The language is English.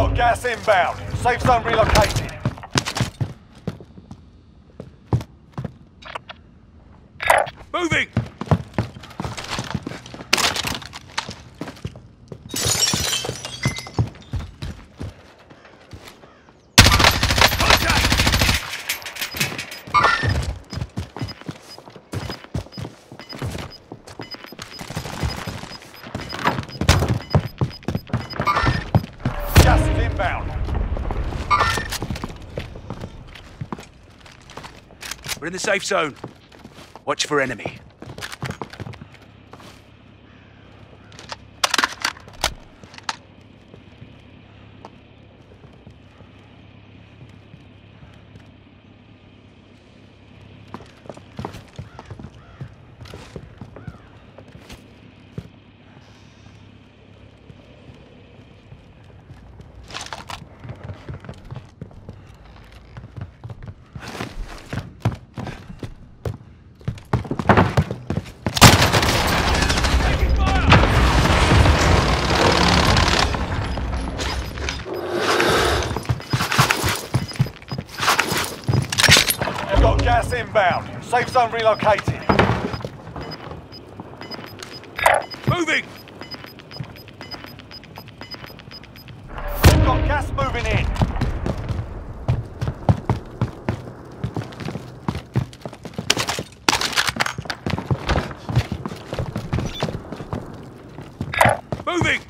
Got gas inbound. Safe zone relocated. Moving! Inbound. We're in the safe zone. Watch for enemy. got gas inbound. Safe zone relocated. Moving! We've got gas moving in. Moving!